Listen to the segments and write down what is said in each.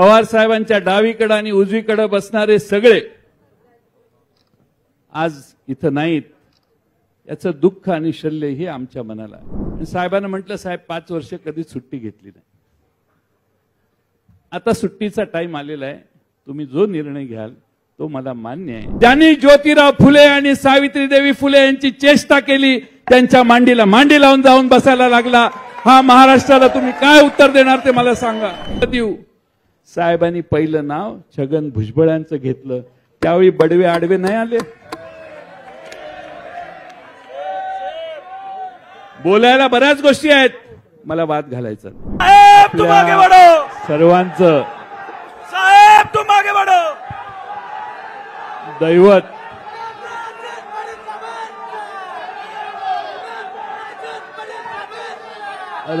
पवार साहेबांच्या डावीकडे आणि उजवीकडे बसणारे सगळे आज इथं नाहीत. याचं दुःख आणि शल्य हे आमच्या मनाला साहेबांना म्हटलं साहेब पाच वर्ष कधीच सुट्टी घेतली नाही. आता सुट्टीचा टाइम आलेला आहे. तुम्ही जो निर्णय घ्याल तो मला मान्य आहे. ज्यांनी ज्योतिराव फुले आणि सावित्रीदेवी फुले यांची चेष्टा केली त्यांच्या मांडीला मांडी लावून जाऊन बसायला लागला. हा महाराष्ट्राला तुम्ही काय उत्तर देणार ते मला सांगा. देऊ साहेबांनी पहिलं नाव छगन भुजबळांचं घेतलं. त्यावेळी बडवे आडवे नाही आले. बोलायला बऱ्याच गोष्टी आहेत. मला वाद घालायचा. सर्वांचं साहेब तुम आगे बढ़ो दैवत.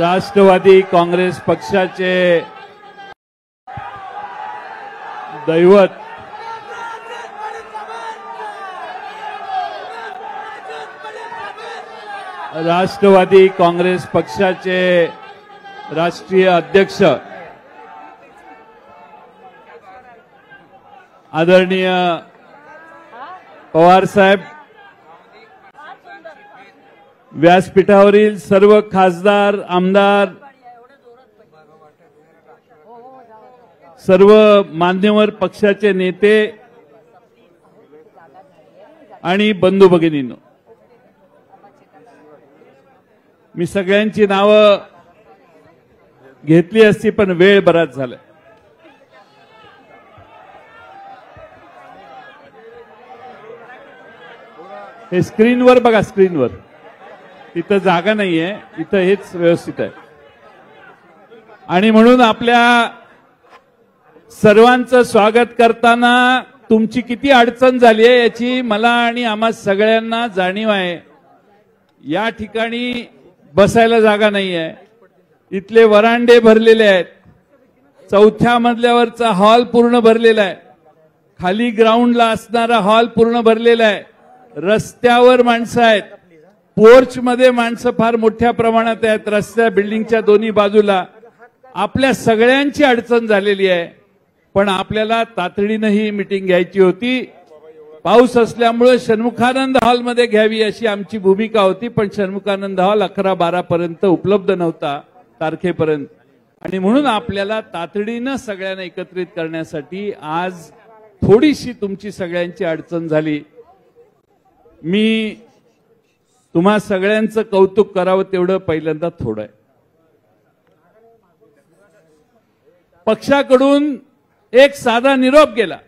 राष्ट्रवादी काँग्रेस पक्षाचे दैवत। राष्ट्रवादी काँग्रेस पक्षाचे राष्ट्रीय अध्यक्ष आदरणीय पवार साहेब व्यासपीठावरील सर्व खासदार आमदार सर्व मान्यवर पक्षाचे नेते आणि बंधू भगिनींनो मी सगळ्यांची नावं घेतली असती पण वेळ बराच झाला. हे स्क्रीनवर बघा स्क्रीनवर. तिथं जागा नाहीये इथं हेच व्यवस्थित आहे. आणि म्हणून आपल्या सर्वांचं स्वागत करताना तुमची किती अडचण झाली आहे याची मला आणि आम्हा सगळ्यांना जाणीव आहे. या ठिकाणी बसायला जागा नाही आहे. इथले वरांडे भरलेले आहेत. चौथ्या मजल्यावरचा हॉल पूर्ण भरलेला आहे. खाली ग्राउंडला असणारा हॉल पूर्ण भरलेला आहे. रस्त्यावर माणसं आहेत. पोर्च मध्ये माणसं फार मोठ्या प्रमाणात आहेत. रस्त्या बिल्डिंगच्या दोन्ही बाजूला. आपल्या सगळ्यांची अडचण झालेली आहे. पण आपल्याला तातडीनं ही मिटिंग घ्यायची होती. पाऊस असल्यामुळे षण्मुखानंद हॉलमध्ये घ्यावी अशी आमची भूमिका होती पण षण्मुखानंद हॉल अकरा बारा पर्यंत उपलब्ध नव्हता तारखेपर्यंत. आणि म्हणून आपल्याला तातडीनं सगळ्यांना एकत्रित करण्यासाठी आज थोडीशी तुमची सगळ्यांची अडचण झाली. मी तुम्हा सगळ्यांचं कौतुक करावं तेवढं पहिल्यांदा थोडं आहे. पक्षाकडून एक साधा निरोप गेला.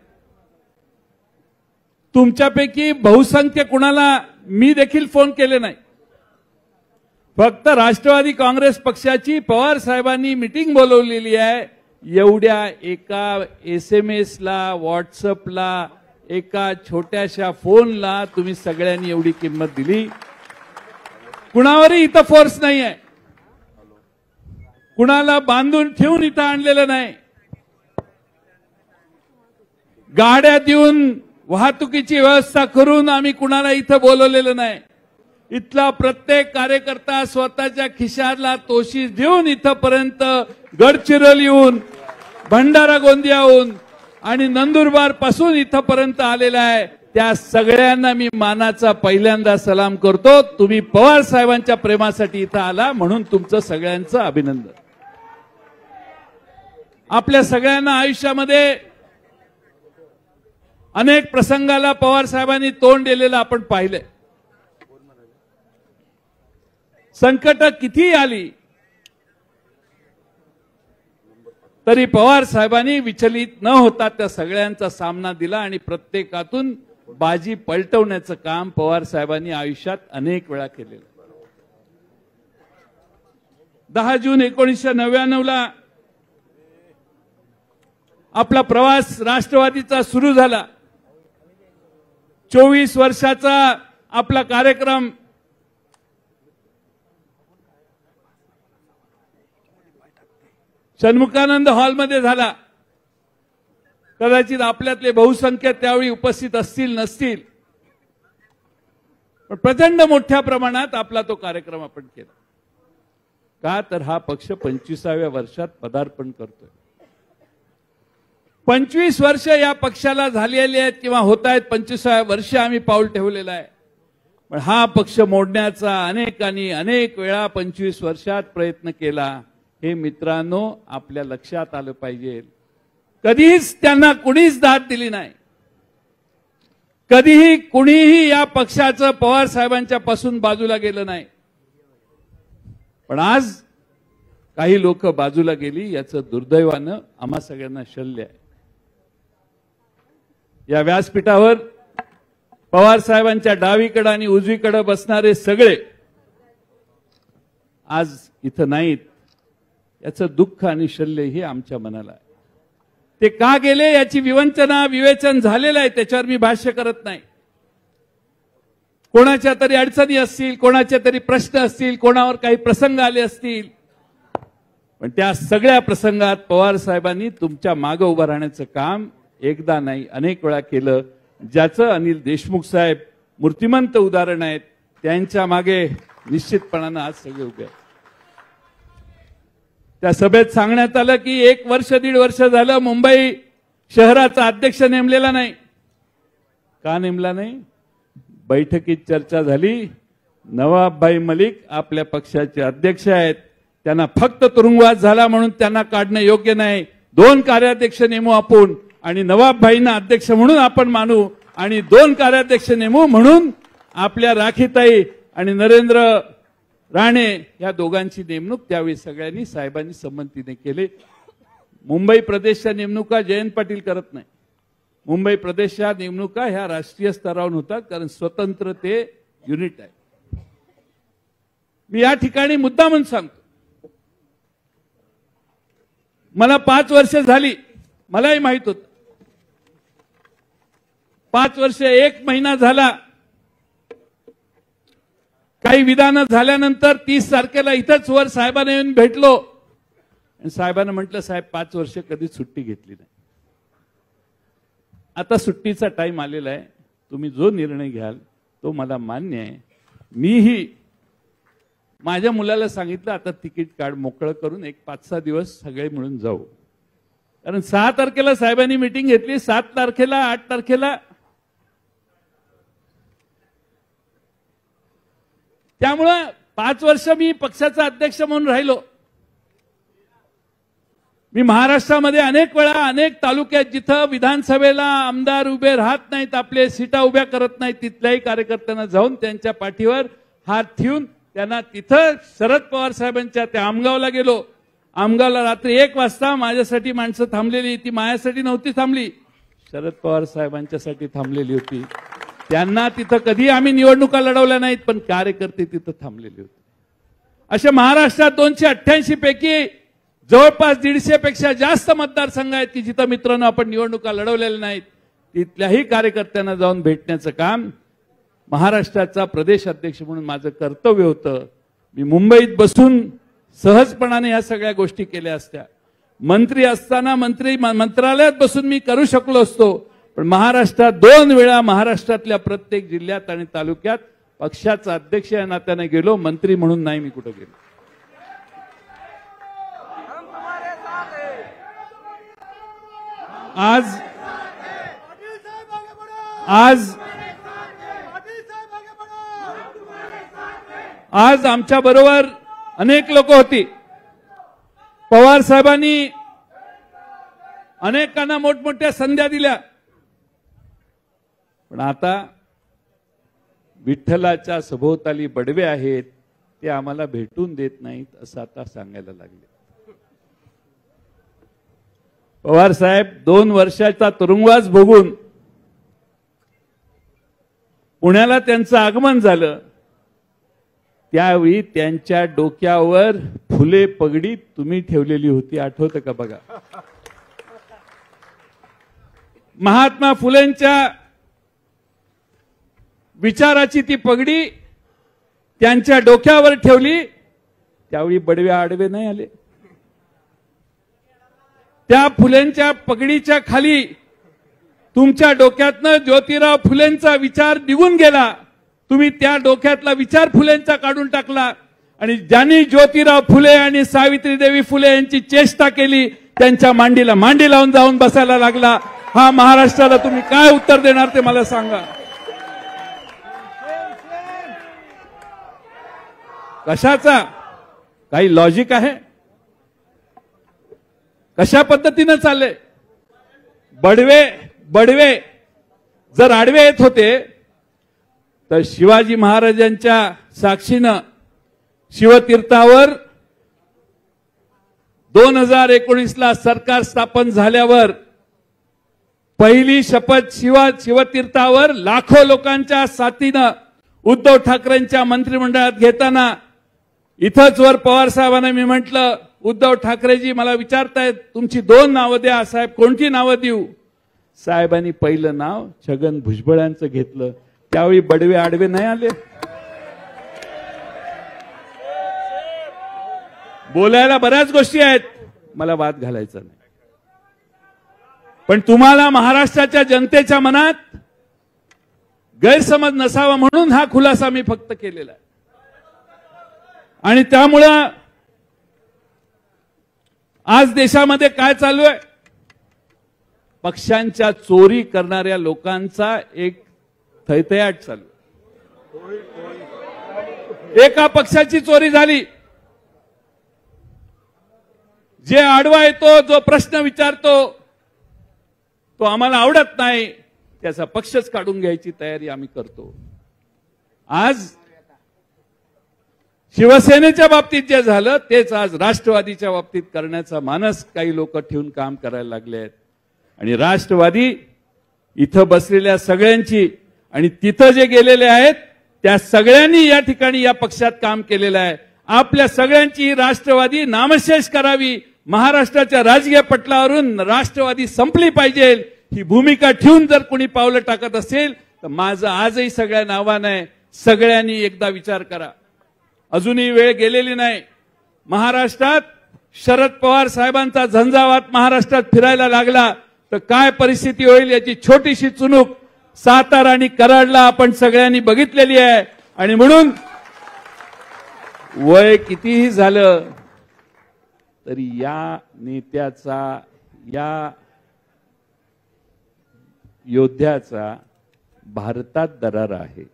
तुमच्यापैकी बहुसंख्य कुणाला मी देखील फोन केले नाही. फक्त राष्ट्रवादी काँग्रेस पक्षाची पवार साहेबांनी मिटिंग बोलवलेली आहे. एवढ्या एका एस एम एसला व्हॉट्सअपला एका छोट्याशा फोनला तुम्ही सगळ्यांनी एवढी किंमत दिली. कुणावरही इथं फोर्स नाही आहे कुणाला बांधून ठेवून इथं आणलेलं नाही. गाड्या देऊन वाहतुकीची व्यवस्था करून आम्ही कुणाला इथं बोलवलेलं नाही. इथला प्रत्येक कार्यकर्ता स्वतःच्या खिशाला तोशी देऊन इथंपर्यंत गडचिरोलीहून भंडारा गोंदियाहून आणि नंदुरबारपासून इथंपर्यंत आलेला आहे. त्या सगळ्यांना मी मानाचा पहिल्यांदा सलाम करतो. तुम्ही पवार साहेबांच्या प्रेमासाठी इथं आला म्हणून तुमचं सगळ्यांचं अभिनंदन. आपल्या सगळ्यांना आयुष्यामध्ये अनेक प्रसंगाला पवार साहेबांनी तोंड दिलेलं आपण पाहिलंय. संकट किती आली तरी पवार साहेबांनी विचलित न होता त्या सगळ्यांचा सामना दिला आणि प्रत्येकातून बाजी पलटवण्याचं काम पवार साहेबांनी आयुष्यात अनेक वेळा केलेलं. दहा जून एकोणीसशे नव्याण्णव ला आपला प्रवास राष्ट्रवादीचा सुरू झाला. चोवीस वर्षाचा आपला कार्यक्रम षण्मुखानंद हॉलमध्ये झाला. कदाचित आपल्यातले बहुसंख्य त्यावेळी उपस्थित असतील नसतील. पण प्रचंड मोठ्या प्रमाणात आपला तो कार्यक्रम आपण केला. का? तर हा पक्ष पंचवीसाव्या वर्षात पदार्पण करतोय. पंचवीस वर्ष या पक्षाला झालेली आहेत किंवा होत आहेत पंचवीसाव्या वर्ष आम्ही पाऊल ठेवलेलं आहे. पण हा पक्ष मोडण्याचा अनेकांनी अनेक वेळा पंचवीस वर्षात प्रयत्न केला. हे मित्रांनो आपल्या लक्षात आलं पाहिजे. कधीच त्यांना कुणीच दाद दिली नाही. कधीही कुणीही या पक्षाचं पवार साहेबांच्या पासून बाजूला गेलं नाही. पण आज काही लोक बाजूला गेली याचं दुर्दैवानं आम्हा सगळ्यांना शल्य आहे. या व्यासपीठावर पवार साहेबांच्या डावीकडे आणि उजवीकडे बसणारे सगळे आज इथं नाहीत. याचं दुःख आणि शल्य हे आमच्या मनाला आहे. ते का गेले याची विवंचना विवेचन झालेलं आहे. त्याच्यावर मी भाष्य करत नाही. कोणाच्या तरी अडचणी असतील कोणाचे तरी प्रश्न असतील कोणावर काही प्रसंग आले असतील. पण त्या सगळ्या प्रसंगात पवार साहेबांनी तुमच्या मागं उभं राहण्याचं काम एकदा नाही अनेक वेळा केलं. ज्याचं अनिल देशमुख साहेब मूर्तिमंत उदाहरण आहेत त्यांच्या मागे निश्चितपणानं आज सगळे उभे त्या सभेत सांगण्यात आलं की एक वर्ष दीड वर्ष झालं मुंबई शहराचा अध्यक्ष नेमलेला नाही. का नेमला नाही? बैठकीत चर्चा झाली. नवाबभाई मलिक आपल्या पक्षाचे अध्यक्ष आहेत. त्यांना फक्त तुरुंगवास झाला म्हणून त्यांना काढणं योग्य नाही. दोन कार्याध्यक्ष नेमू आपण. आणि नवाबभाईंना अध्यक्ष म्हणून आपण मानू आणि दोन कार्याध्यक्ष नेमू म्हणून आपल्या राखीताई आणि नरेंद्र राणे या दोघांची नेमणूक त्यावेळी सगळ्यांनी साहेबांनी संमतीने केली. मुंबई प्रदेशच्या नेमणुका जयंत पाटील करत नाही. मुंबई प्रदेशच्या नेमणुका ह्या राष्ट्रीय स्तरावरून होतात कारण स्वतंत्र ते युनिट आहे. मी या ठिकाणी मुद्दा म्हणून सांगतो. मला पाच वर्ष झाली. मलाही माहीत होतं. पाच वर्ष एक महिना झाला. काही विधानं झाल्यानंतर तीस तारखेला इथंच वर साहेबांना येऊन भेटलो. आणि साहेबांना म्हटलं साहेब पाच वर्ष कधीच सुट्टी घेतली नाही. आता सुट्टीचा टाइम आलेला आहे. तुम्ही जो निर्णय घ्याल तो मला मान्य आहे. मीही माझ्या मुलाला सांगितलं आता तिकीट काढ मोकळं करून एक पाच सहा दिवस सगळे मिळून जाऊ. कारण सहा तारखेला साहेबांनी मिटिंग घेतली सात तारखेला आठ तारखेला त्यामुळं पाच वर्ष मी पक्षाचा अध्यक्ष म्हणून राहिलो. मी महाराष्ट्रामध्ये अनेक वेळा अनेक तालुक्यात जिथं विधानसभेला आमदार उभे राहत नाहीत आपले सीटा उभ्या करत नाहीत तिथल्याही कार्यकर्त्यांना जाऊन त्यांच्या पाठीवर हात ठेवून त्यांना तिथं शरद पवार साहेबांच्या त्या आमगावला गेलो. आमगावला रात्री एक वाजता माझ्यासाठी माणसं थांबलेली ती माझ्यासाठी नव्हती थांबली. शरद पवार साहेबांच्यासाठी थांबलेली होती. त्यांना तिथं कधी आम्ही निवडणुका लढवल्या नाहीत पण कार्यकर्ते तिथं थांबलेले होते. अशा महाराष्ट्रात दोनशे अठ्ठ्याऐंशी पैकी जवळपास दीडशे पेक्षा जास्त मतदारसंघ आहेत की जिथं मित्रांनो आपण निवडणुका लढवलेल्या नाहीत तिथल्याही कार्यकर्त्यांना जाऊन भेटण्याचं काम महाराष्ट्राचा प्रदेश अध्यक्ष म्हणून माझं कर्तव्य होतं. मी मुंबईत बसून सहजपणाने ह्या सगळ्या गोष्टी केल्या असत्या. मंत्री असताना मंत्री मंत्रालयात बसून मी करू शकलो असतो पण महाराष्ट्रात दोन वेळा महाराष्ट्रातल्या प्रत्येक जिल्ह्यात आणि तालुक्यात पक्षाचा अध्यक्ष या नात्याने गेलो मंत्री म्हणून नाही मी कुठं गेलो. आज आज आज आमच्या बरोबर अनेक लोक होती. पवार साहेबांनी अनेकांना मोठमोठ्या संध्या दिल्या. पण आता विठ्ठलाच्या सभोवताली बडवे आहेत ते आम्हाला भेटून देत नाहीत असं आता सांगायला लागले. पवार साहेब दोन वर्षाचा तुरुंगवास भोगून पुण्याला त्यांचं आगमन झालं. त्यावेळी त्यांच्या डोक्यावर फुले पगडी तुम्ही ठेवलेली होती. आठवतं का बघा? महात्मा फुलेंच्या विचाराची ती पगडी त्यांच्या डोक्यावर ठेवली. त्यावेळी बडवे आडवे नाही आले. त्या फुलेंच्या पगडीच्या खाली तुमच्या डोक्यातनं ज्योतिराव फुलेंचा विचार निघून गेला. तुम्ही त्या डोक्यातला विचार फुलेंचा काढून टाकला आणि ज्यांनी ज्योतिराव फुले आणि सावित्री देवी फुले यांची चेष्टा केली त्यांच्या मांडीला मांडी लावून जाऊन बसायला लागला. हा महाराष्ट्राला तुम्ही काय उत्तर देणार ते मला सांगा. कशाचा? काही लॉजिक आहे? कशा पद्धतीनं चालले? बडवे बडवे जर आडवे येत होते तर शिवाजी महाराजांच्या साक्षीनं शिवतीर्थावर दोन हजार एकोणीसला सरकार स्थापन झाल्यावर पहिली शपथ शिवा शिवतीर्थावर लाखो लोकांच्या साथीनं उद्धव ठाकरेंच्या मंत्रिमंडळात घेताना इथंच वर पवार साहेबांना मी म्हटलं उद्धव ठाकरेजी मला विचारतायत तुमची दोन नावं द्या. साहेब कोणती नावं देऊ? साहेबांनी पहिलं नाव छगन भुजबळांचं घेतलं. त्यावेळी बडवे आडवे नाही आले. बोलायला बऱ्याच गोष्टी आहेत. मला वाद घालायचा नाही. पण तुम्हाला महाराष्ट्राच्या जनतेच्या मनात गैरसमज नसावा म्हणून हा खुलासा मी फक्त केलेला आहे. आणि त्यामुळं आज देशामध्ये काय चालू आहे? पक्षांच्या चोरी करणाऱ्या लोकांचा एक थैथयाट चालू आहे. एका पक्षाची चोरी झाली. जे आडवा येतो जो प्रश्न विचारतो तो आम्हाला आवडत नाही त्याचा पक्षच काढून घ्यायची तयारी आम्ही करतो. आज शिवसेनेच्या बाबतीत जे झालं तेच आज राष्ट्रवादीच्या बाबतीत करण्याचा मानस काही लोक ठेवून काम करायला लागले आहेत. आणि राष्ट्रवादी इथं बसलेल्या सगळ्यांची आणि तिथं जे गेलेले आहेत त्या सगळ्यांनी या ठिकाणी या पक्षात काम केलेलं आहे. आपल्या सगळ्यांची राष्ट्रवादी नामशेष करावी महाराष्ट्राच्या राजकीय पटलावरून राष्ट्रवादी संपली पाहिजे ही भूमिका ठेवून जर कोणी पावलं टाकत असेल तर माझं आजही सगळ्या नावानं आहे. सगळ्यांनी एकदा विचार करा. अजूनही वेळ गेलेली नाही. महाराष्ट्रात शरद पवार साहेबांचा झंझावात महाराष्ट्रात फिरायला लागला तर काय परिस्थिती होईल याची छोटीशी चुनूक सातारा आणि कराडला आपण सगळ्यांनी बघितलेली आहे. आणि म्हणून वय कितीही झालं तरी या नेत्याचा या योद्ध्याचा भारतात दरार आहे.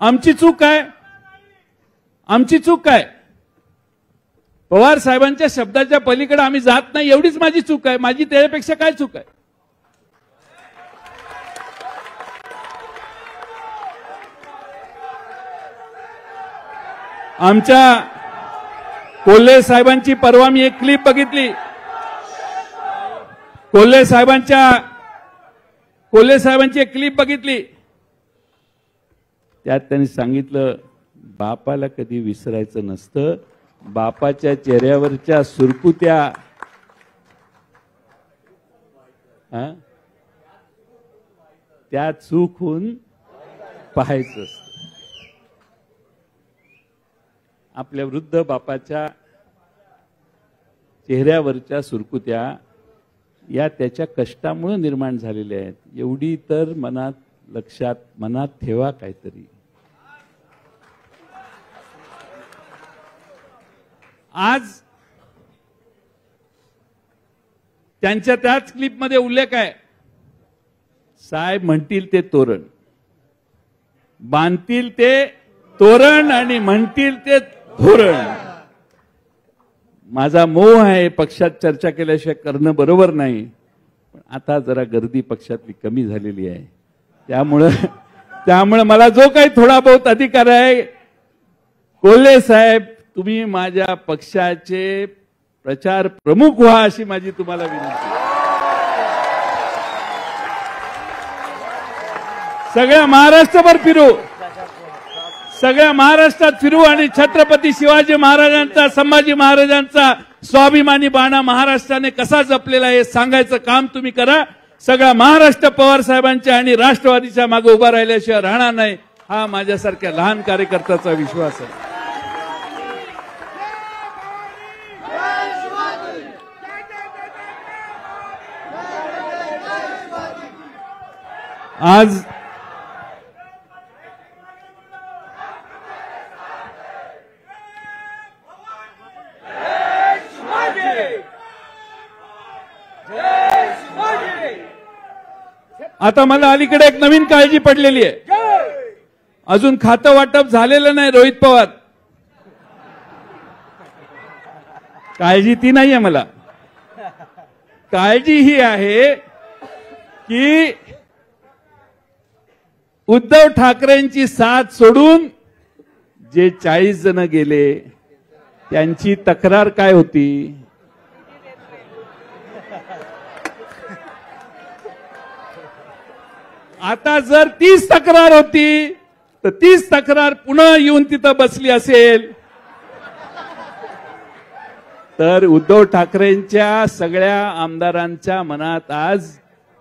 आमची चूक काय? आमची चूक काय? पवार साहेबांच्या शब्दाच्या पलीकडे आम्ही जात नाही एवढीच माझी चूक आहे. माझी त्याच्यापेक्षा काय चूक आहे? आमच्या कोल्हे साहेबांची परवा मी एक क्लिप बघितली. कोल्हे साहेबांच्या कोल्हे साहेबांची एक क्लिप बघितली. त्यात त्यांनी सांगितलं बापाला कधी विसरायचं नसतं. बापाच्या चेहऱ्यावरच्या सुरकुत्या. त्या चूक होऊन पाहायचं असतं. आपल्या वृद्ध बापाच्या चेहऱ्यावरच्या सुरकुत्या या त्याच्या कष्टामुळे निर्माण झालेल्या आहेत. एवढी तर मनात लक्षात मनात ठेवा काहीतरी. आज त्यांच्या त्याच क्लिपमध्ये उल्लेख आहे. साहेब म्हणतील ते तोरण. बांधतील ते तोरण आणि म्हणतील ते धोरण. माझा मोह आहे पक्षात चर्चा केल्याशिवाय करणं बरोबर नाही. पण आता जरा गर्दी पक्षातली कमी झालेली आहे. त्यामुळं त्यामुळे मला जो काही थोडा बहुत अधिकार आहे कोल्हे साहेब तुम्ही माझ्या पक्षाचे प्रचार प्रमुख व्हा अशी माझी तुम्हाला विनंती. सगळ्या महाराष्ट्रभर फिरू. सगळ्या महाराष्ट्रात फिरू आणि छत्रपती शिवाजी महाराजांचा संभाजी महाराजांचा स्वाभिमानी बाणा महाराष्ट्राने कसा जपलेला आहे हे सांगायचं काम तुम्ही करा. सगळा महाराष्ट्र पवार साहेबांच्या आणि राष्ट्रवादीच्या मागे उभा राहिल्याशिवाय राहणार नाही. हा माझ्यासारख्या लहान कार्यकर्त्याचा विश्वास आहे. आज आता मला अलीकडे एक नवीन काळजी पडलेली आहे. अजून खातं वाटप झालेलं नाही रोहित पवार. काळजी ती नाहीये मला. काळजी ही आहे की उद्धव ठाकरेंची साथ सोडून जे चाळीस जण गेले त्यांची तक्रार काय होती? आता जर तीच तक्रार होती तर तीच तक्रार पुन्हा येऊन तिथं बसली असेल. तर उद्धव ठाकरेंच्या सगळ्या आमदारांच्या मनात आज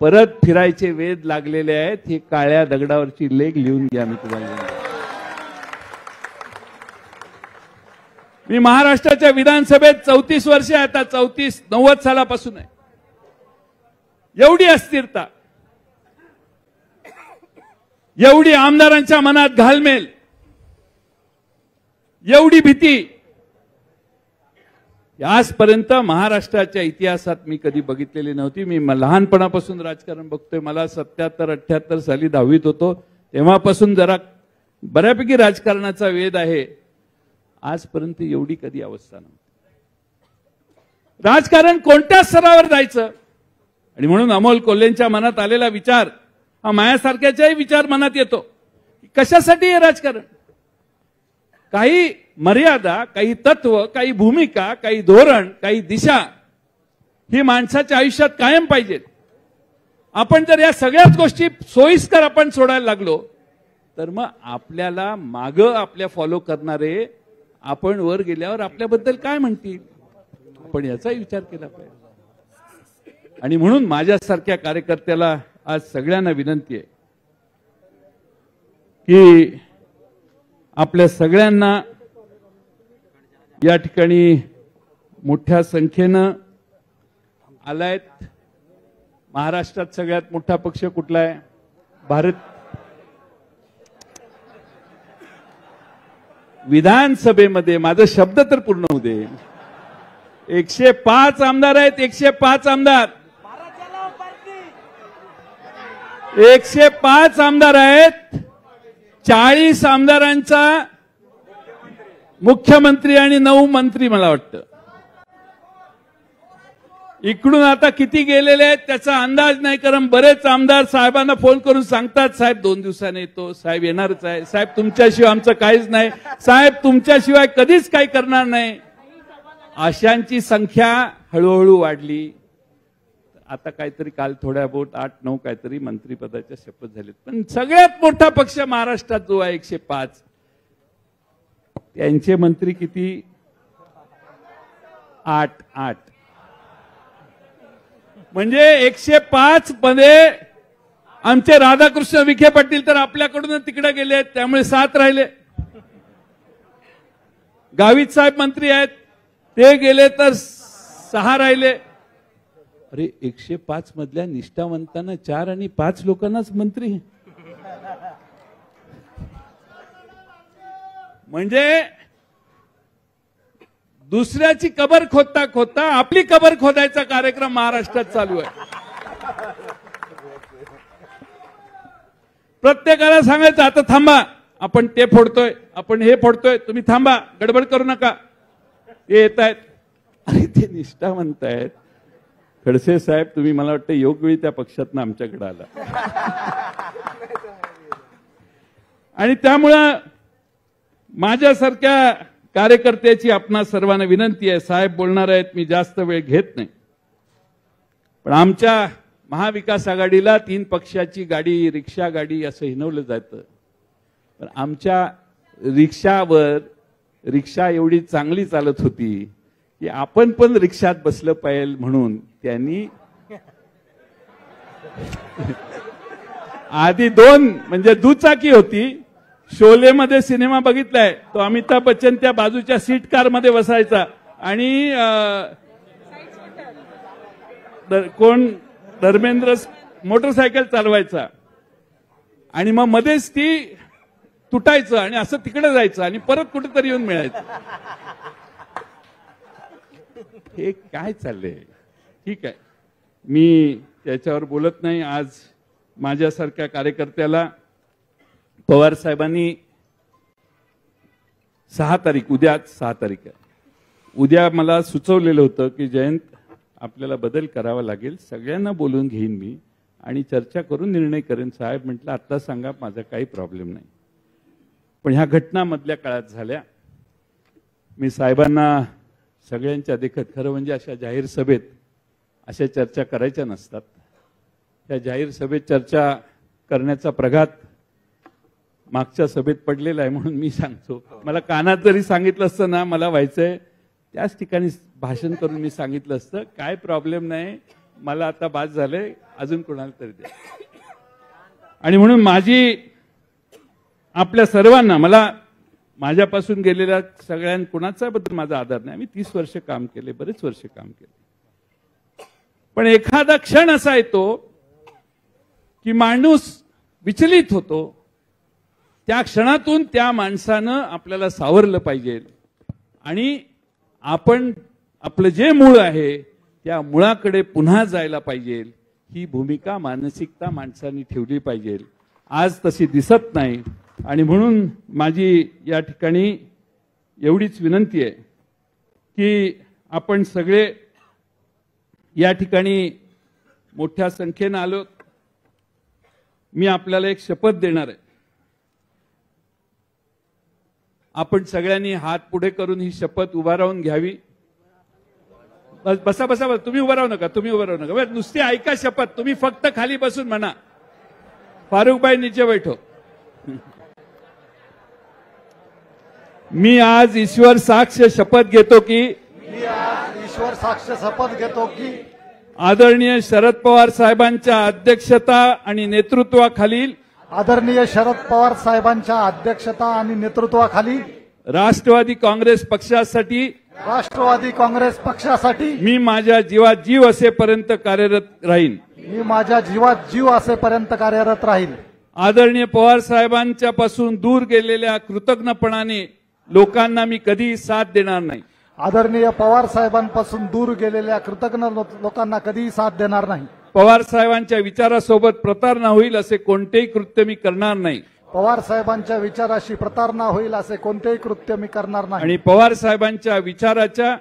परत फिरायचे वेध लागलेले आहेत ही काळ्या दगडावरची लेख लिहून घ्या मी तुम्हाला. मी महाराष्ट्राच्या विधानसभेत चौतीस वर्षे आता चौतीस नव्वद सालापासून आहे. एवढी अस्थिरता एवढी आमदारांच्या मनात घालमेल एवढी भीती आजपर्यंत महाराष्ट्राच्या इतिहासात मी कधी बघितलेली नव्हती. मी लहानपणापासून राजकारण बघतोय. मला सत्याहत्तर अठ्याहत्तर साली दहावीत होतो. तेव्हापासून जरा बऱ्यापैकी राजकारणाचा वेध आहे. आजपर्यंत एवढी कधी अवस्था नव्हती. राजकारण कोणत्या स्तरावर जायचं? आणि म्हणून अमोल कोल्हेंच्या मनात आलेला विचार हा मायासारख्याचाही विचार मनात येतो. कशासाठी हे राजकारण? काही मर्यादा काही तत्व काही भूमिका काही धोरण काही दिशा ही माणसाच्या आयुष्यात कायम पाहिजेत. आपण जर या सगळ्याच गोष्टी सोयीस्कर आपण सोडायला लागलो तर मग आपल्याला माग आपल्या फॉलो करणारे आपण वर गेल्यावर आपल्याबद्दल काय म्हणतील? आपण याचाही विचार केला पाहिजे. आणि म्हणून माझ्यासारख्या कार्यकर्त्याला आज सगळ्यांना विनंती आहे की आपल्या सगळ्यांना या ठिकाणी मोठ्या संख्येनं आलायत. महाराष्ट्रात सगळ्यात मोठा पक्ष कुठला आहे? भारत. विधानसभेमध्ये माझा शब्द तर पूर्ण होऊ दे. एकशे पाच आमदार आहेत एकशे पाच आमदार. एकशे पाच आमदार आहेत. चाळीस आमदारांचा मुख्यमंत्री आणि नऊ मंत्री मला वाटतं. इकडून आता किती गेलेले आहेत त्याचा अंदाज नाही कारण बरेच आमदार साहेबांना फोन करून सांगतात साहेब दोन दिवसाने येतो साहेब येणारच आहे साहेब तुमच्याशिवाय आमचं काहीच नाही साहेब तुमच्याशिवाय कधीच काही करणार नाही. अशांची संख्या हळूहळू वाढली. आता काहीतरी काल थोड्या बहुत आठ नऊ काहीतरी मंत्रीपदाच्या शपथ झालेत. पण सगळ्यात मोठा पक्ष महाराष्ट्रात जो आहे एकशे पाच. त्यांचे मंत्री किती? आठ आठ. म्हणजे एकशे पाच मध्ये आमचे राधाकृष्ण विखे पाटील तर आपल्याकडून तिकडे गेले आहेत त्यामुळे सात राहिले. गावित साहेब मंत्री आहेत ते गेले तर सहा राहिले. अरे एकशे पाच मधल्या निष्ठावंतांना चार आणि पाच लोकांनाच मंत्री. म्हणजे दुसऱ्याची कबर खोदता खोदता आपली कबर खोदायचा कार्यक्रम महाराष्ट्रात चालू आहे. प्रत्येकाला सांगायचं आता थांबा आपण ते फोडतोय आपण हे फोडतोय तुम्ही थांबा गडबड करू नका. ते येत आहेत. अरे ते निष्ठावंत आहेत. खडसे साहेब तुम्ही मला वाटतं योग्य वेळी त्या पक्षातनं आमच्याकडे आला. आणि त्यामुळं माझ्यासारख्या कार्यकर्त्याची आपणा सर्वांना विनंती आहे. साहेब बोलणार आहेत मी जास्त वेळ घेत नाही. पण आमच्या महाविकास आघाडीला तीन पक्षाची गाडी रिक्षा गाडी असं हिनवलं जातं. पण आमच्या रिक्षावर रिक्षा एवढी चांगली चालत होती की आपण पण रिक्षात बसलं पाहिजे म्हणून त्यांनी आधी दोन म्हणजे दुचाकी होती. शोलेमध्ये सिनेमा बघितलाय. तो अमिताभ बच्चन त्या बाजूच्या सीट कारमध्ये बसायचा. आणि कोण? धर्मेंद्र मोटरसायकल चालवायचा. आणि मग मध्येच ती तुटायचं आणि असं तिकडे जायचं आणि परत कुठेतरी येऊन मिळायचं. हे काय चाललंय? ठीक आहे. मी त्याच्यावर बोलत नाही. आज माझ्यासारख्या कार्यकर्त्याला पवार साहेबांनी सहा तारीख उद्या सहा तारीख आहे. उद्या मला सुचवलेलं होतं की जयंत आपल्याला बदल करावा लागेल. सगळ्यांना बोलून घेईन मी आणि चर्चा करून निर्णय करेन. साहेब म्हटलं आत्ता सांगा माझा काही प्रॉब्लेम नाही. पण ह्या घटना मधल्या काळात झाल्या. मी साहेबांना सगळ्यांच्या देखत खरं म्हणजे अशा जाहीर सभेत अशा चर्चा करायच्या नसतात. त्या जाहीर सभेत चर्चा करण्याचा प्रघात मागच्या सभेत पडलेला आहे म्हणून मी सांगतो. मला कानात जरी सांगितलं असतं ना मला व्हायचंय. त्याच ठिकाणी भाषण करून मी सांगितलं असतं. काय प्रॉब्लेम नाही. मला आता बाद झालंय. अजून कोणाला तरी द्या. आणि म्हणून माझी आपल्या सर्वांना मला माझ्यापासून गेलेल्या सगळ्यां कुणाचा बद्दल माझा आधार नाही. मी तीस वर्ष काम केले बरेच वर्ष काम केले. पण एखादा क्षण असा येतो की माणूस विचलित होतो. त्या क्षणातून त्या माणसानं आपल्याला सावरलं पाहिजे. आणि आपण आपलं जे मूळ आहे त्या मुळाकडे पुन्हा जायला पाहिजे. ही भूमिका मानसिकता माणसांनी ठेवली पाहिजे. आज तशी दिसत नाही. आणि म्हणून माझी या ठिकाणी एवढीच विनंती आहे की आपण सगळे या ठिकाणी मोठ्या संख्येनं आलो. मी आपल्याला एक शपथ देणार आहे. आपण सगळ्यांनी हात पुढे करून ही शपथ उभा राहून घ्यावी. बस- बसा बसा बस. तुम्ही उभं राहू नका तुम्ही उभं राहू नका. नुसती ऐका शपथ. तुम्ही फक्त खाली बसून म्हणा. फारुखबाई नीचे बैठो. मी आज ईश्वर साक्ष शपथ घेतो की मी आज ईश्वर साक्ष शपथ घेतो की? आदरणीय शरद पवार साहेबांच्या अध्यक्षता आणि नेतृत्वाखालील आदरणीय शरद पवार साहेबांच्या अध्यक्षता आणि नेतृत्वाखाली राष्ट्रवादी काँग्रेस पक्षासाठी राष्ट्रवादी काँग्रेस पक्षासाठी मी माझ्या जीवात जीव असेपर्यंत कार्यरत राहीन. मी माझ्या जीवात जीव असेपर्यंत कार्यरत राहील आदरणीय पवार साहेबांच्या पासून दूर गेलेल्या कृतज्ञपणाने लोकांना मी कधी साथ देणार नाही. आदरणीय पवार साहेबांपासून दूर गेलेल्या कृतज्ञ लोकांना कधीही साथ देणार नाही. पवार साहेबांच्या विचारासोबत प्रतारणा होईल असे कोणतेही कृत्य मी करणार नाही. पवार साहेबांच्या विचाराशी प्रतारणा होईल असे कोणतेही कृत्य मी करणार नाही. आणि पवार साहेबांच्या विचाराच्या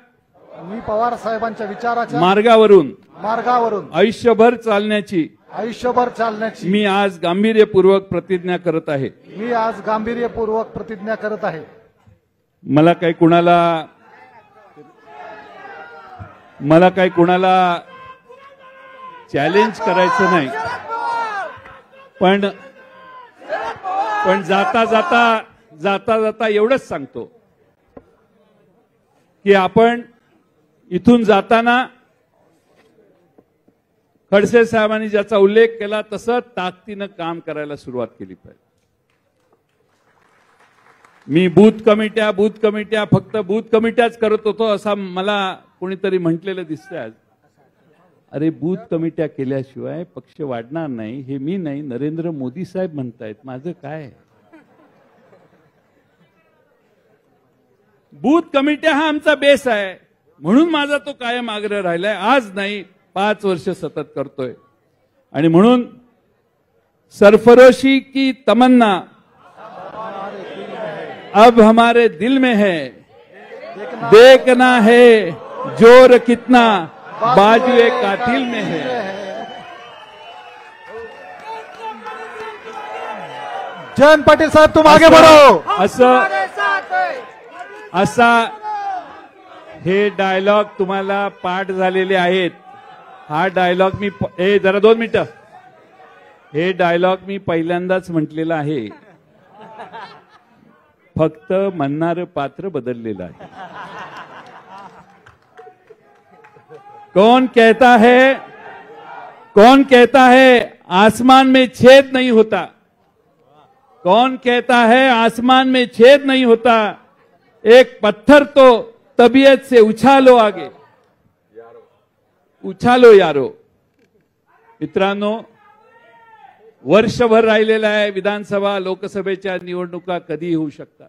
मी पवार साहेबांच्या विचाराच्या मार्गावरून मार्गावरून आयुष्यभर चालण्याची आयुष्यभर चालण्याची मी आज गांभीर्यपूर्वक प्रतिज्ञा करत आहे. मी आज गांभीर्यपूर्वक प्रतिज्ञा करत आहे. मला काही कुणाला मला काही कुणाला चॅलेंज करायचं नाही. पण पण जाता जाता जाता जाता एवढंच सांगतो. की आपण इथून जाताना खडसे साहेबांनी ज्याचा उल्लेख केला तसं ताकदीनं काम करायला सुरुवात केली पाहिजे. मी बूथ कमिट्या बूथ कमिट्या फक्त बूथ कमिट्याच करत होतो असा मला कोणीतरी म्हटलेलं दिसतंय आज. अरे बूथ कमिट्या केल्याशिवाय पक्ष वाढणार नाही हे मी नाही नरेंद्र मोदी साहेब म्हणतायत माझं काय? बूथ कमिट्या हा आमचा बेस आहे म्हणून माझा तो कायम आग्रह राहिलाय आज नाही पाच वर्ष सतत करतोय. आणि म्हणून सरफरोशी की तमन्ना अब हमारे दिल में है। देखना है जोर कितना बाजुए कातिल में है। जयंत पाटील साहेब तुम आगे बढ़ो। असं असा हे डायलॉग तुम्हाला पाठ झालेले आहेत. हा डायलॉग मी ए जरा दोन मिनिटं. हे डायलॉग मी पहिल्यांदाच म्हटलेला आहे. फक्त म्हणणारं पात्र बदललेलं आहे. कौन कहता है? कौन कहता है? आसमान में छेद नहीं होता। कौन कहता है? आसमान में छेद नहीं होता। एक पत्थर तो तबीयत से उछालो आगे। उछालो यारो। मित्रांनो वर्षभर राहिलेला आहे विधानसभा लोकसभेच्या निवडणुका कधी होऊ शकतात.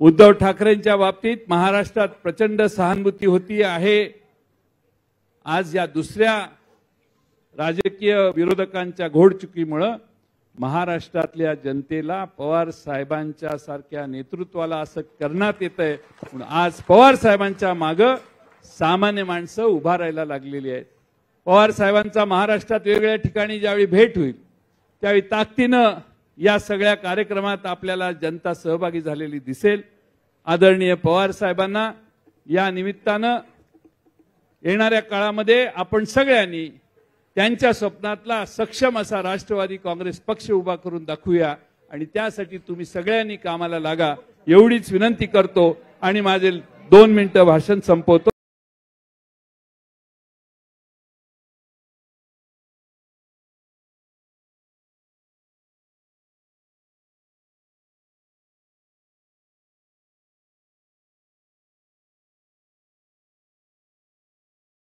उद्धव ठाकरेंच्या बाबतीत महाराष्ट्रात प्रचंड सहानुभूती होती आहे. आज या दुसऱ्या राजकीय विरोधकांच्या घोडचुकीमुळं महाराष्ट्रातल्या जनतेला पवार साहेबांच्या सारख्या नेतृत्वाला असं करण्यात येत आहे आज पवार साहेबांच्या मागं सामान्य माणसं उभा राहायला लागलेली आहेत. पवार साहेबांचा महाराष्ट्रात वेगवेगळ्या ठिकाणी ज्यावेळी भेट होईल त्यावेळी ताकदीनं या सगळ्या कार्यक्रमात आपल्याला जनता सहभागी झालेली दिसेल. आदरणीय पवार साहेबांना या निमित्तानं येणाऱ्या काळामध्ये आपण सगळ्यांनी त्यांच्या स्वप्नातला सक्षम असा राष्ट्रवादी काँग्रेस पक्ष उभा करून दाखवूया आणि त्यासाठी तुम्ही सगळ्यांनी कामाला लागा एवढीच विनंती करतो आणि माझे दोन मिनिटं भाषण संपवतो.